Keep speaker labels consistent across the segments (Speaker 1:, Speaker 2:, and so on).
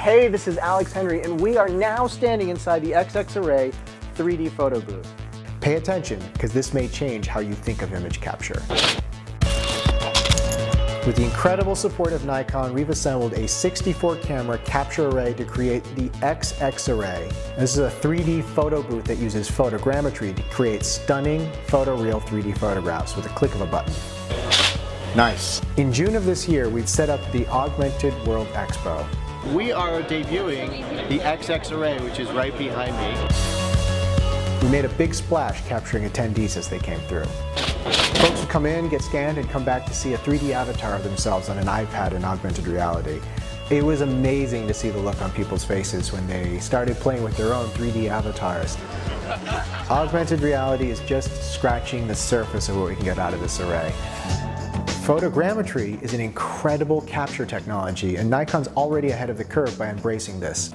Speaker 1: Hey, this is Alexx Henry, and we are now standing inside the xxArray 3D photo booth. Pay attention, because this may change how you think of image capture. With the incredible support of Nikon, we've assembled a 64 camera capture array to create the xxArray. This is a 3D photo booth that uses photogrammetry to create stunning photoreal 3D photographs with a click of a button. Nice. In June of this year, we've set up the Augmented World Expo.
Speaker 2: We are debuting the xxArray, which is right behind me.
Speaker 1: We made a big splash capturing attendees as they came through. Folks would come in, get scanned, and come back to see a 3D avatar of themselves on an iPad in augmented reality. It was amazing to see the look on people's faces when they started playing with their own 3D avatars. augmented reality is just scratching the surface of what we can get out of this array. Photogrammetry is an incredible capture technology, and Nikon's already ahead of the curve by embracing this.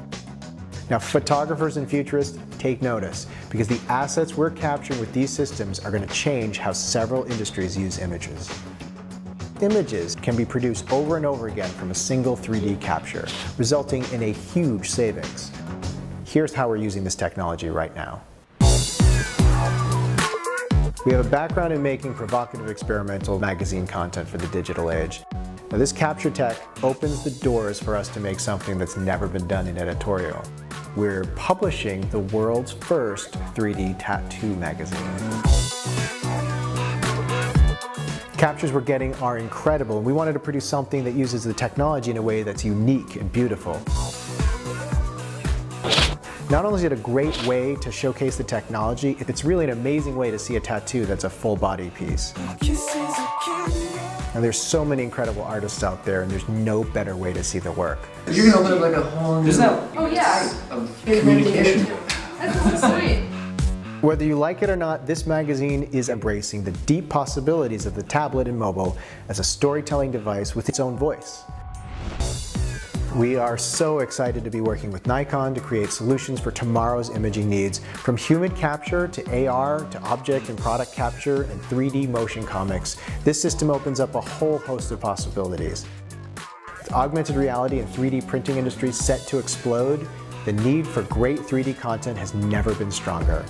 Speaker 1: Now, photographers and futurists, take notice, because the assets we're capturing with these systems are going to change how several industries use images. Images can be produced over and over again from a single 3D capture, resulting in a huge savings. Here's how we're using this technology right now. We have a background in making provocative experimental magazine content for the digital age. Now this capture tech opens the doors for us to make something that's never been done in editorial. We're publishing the world's first 3D tattoo magazine. Captures we're getting are incredible we wanted to produce something that uses the technology in a way that's unique and beautiful. Not only is it a great way to showcase the technology, it's really an amazing way to see a tattoo that's a full body piece. And there's so many incredible artists out there and there's no better way to see the work.
Speaker 3: You're gonna live like a whole new
Speaker 4: Oh yeah.
Speaker 3: of communication.
Speaker 4: That's sweet.
Speaker 1: Whether you like it or not, this magazine is embracing the deep possibilities of the tablet and mobile as a storytelling device with its own voice. We are so excited to be working with Nikon to create solutions for tomorrow's imaging needs, from human capture to AR to object and product capture and 3D motion comics. This system opens up a whole host of possibilities. With augmented reality and 3D printing industries set to explode, the need for great 3D content has never been stronger.